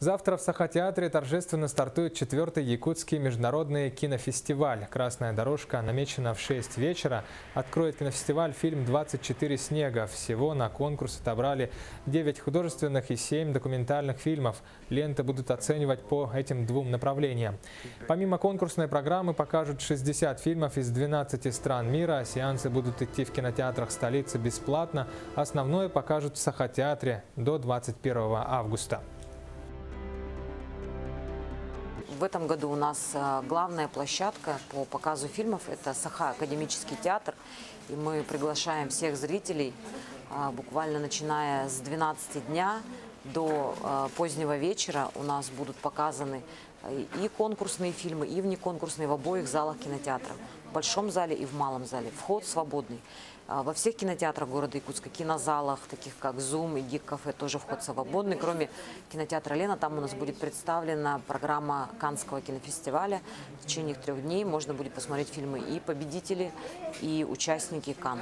Завтра в Сахатеатре торжественно стартует четвертый Якутский международный кинофестиваль. «Красная дорожка» намечена в 6 вечера. Откроет кинофестиваль фильм «24 снега». Всего на конкурс отобрали 9 художественных и 7 документальных фильмов. Ленты будут оценивать по этим двум направлениям. Помимо конкурсной программы покажут 60 фильмов из 12 стран мира. Сеансы будут идти в кинотеатрах столицы бесплатно. Основное покажут в Сахатеатре до 21 августа. В этом году у нас э, главная площадка по показу фильмов – это Саха Академический театр. И мы приглашаем всех зрителей, э, буквально начиная с 12 дня до э, позднего вечера у нас будут показаны и конкурсные фильмы, и внеконкурсные в обоих залах кинотеатра. В большом зале и в малом зале. Вход свободный. Во всех кинотеатрах города Якутска, кинозалах, таких как Zoom и Гик Кафе, тоже вход свободный. Кроме кинотеатра Лена, там у нас будет представлена программа Канского кинофестиваля. В течение трех дней можно будет посмотреть фильмы и победители, и участники Кан.